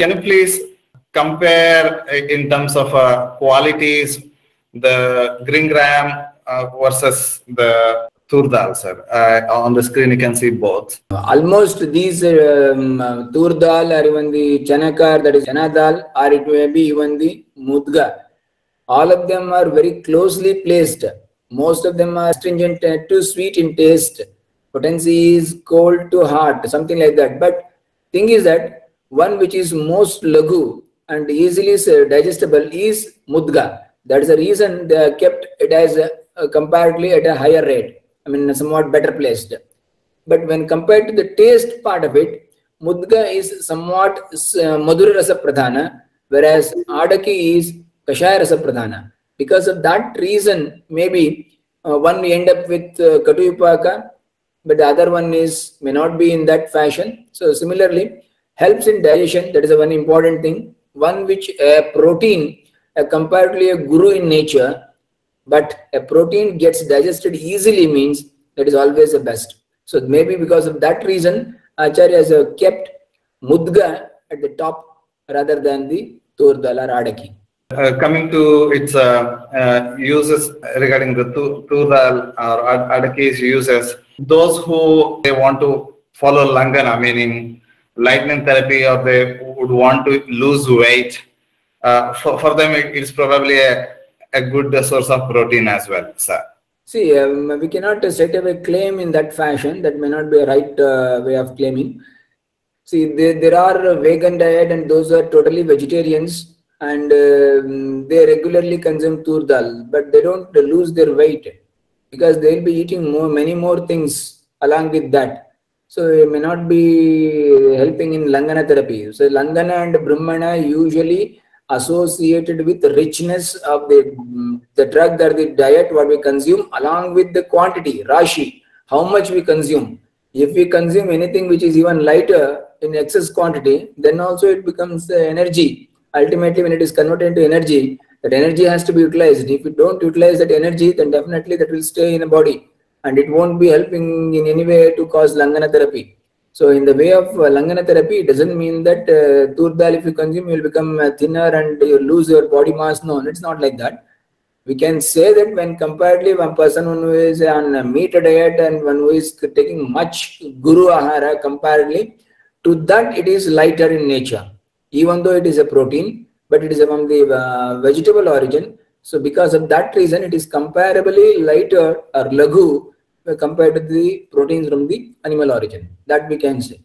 can you please compare uh, in terms of uh, qualities the green gram uh, versus the tur dal, sir? Uh, on the screen, you can see both. almost these um, uh, tur dal or even the chanakar that is chana dal or it may be even the mudga all of them are very closely placed most of them are stringent uh, too sweet in taste potency is cold to hot something like that but thing is that one which is most laghu and easily digestible is mudga that is the reason they are kept it as comparatively at a higher rate i mean somewhat better placed but when compared to the taste part of it, mudga is somewhat uh, madhura rasa pradhana, whereas adaki is kashaya rasa pradhana. Because of that reason, maybe uh, one we end up with uh, katu vipaka, but the other one is may not be in that fashion. So similarly, helps in digestion. That is a one important thing. One which a protein, a comparatively a guru in nature, but a protein gets digested easily means that is always the best. So maybe because of that reason, Acharyas have kept Mudga at the top rather than the Turdal or Adaki. Uh, coming to its uh, uh, uses regarding the tu- tural or ad- adakis uses, those who they want to follow langhana, meaning lightning therapy, or they would want to lose weight, uh, for, for them it is probably a, a good source of protein as well, sir. See, um, we cannot set away claim in that fashion. That may not be a right uh, way of claiming. See, there, there are vegan diet and those are totally vegetarians and um, they regularly consume tur dal, but they don't lose their weight because they'll be eating more, many more things along with that. So it may not be helping in Langhana therapy. So Langhana and Brimhana usually associated with richness of the, mm, the drug or the diet what we consume along with the quantity, rashi, how much we consume. If we consume anything which is even lighter in excess quantity, then also it becomes energy. Ultimately, when it is converted into energy, that energy has to be utilized. If you don't utilize that energy, then definitely that will stay in the body and it won't be helping in any way to cause Langhana therapy. So in the way of uh, Langhana therapy, it doesn't mean that uh, if you consume, you will become uh, thinner and you lose your body mass. No, it's not like that. We can say that when comparatively one person who is on a meat diet and one who is taking much guru ahara comparatively, to that it is lighter in nature. Even though it is a protein, but it is from the uh, vegetable origin. So because of that reason, it is comparably lighter or laghu uh, compared to the proteins from the animal origin. That we can say.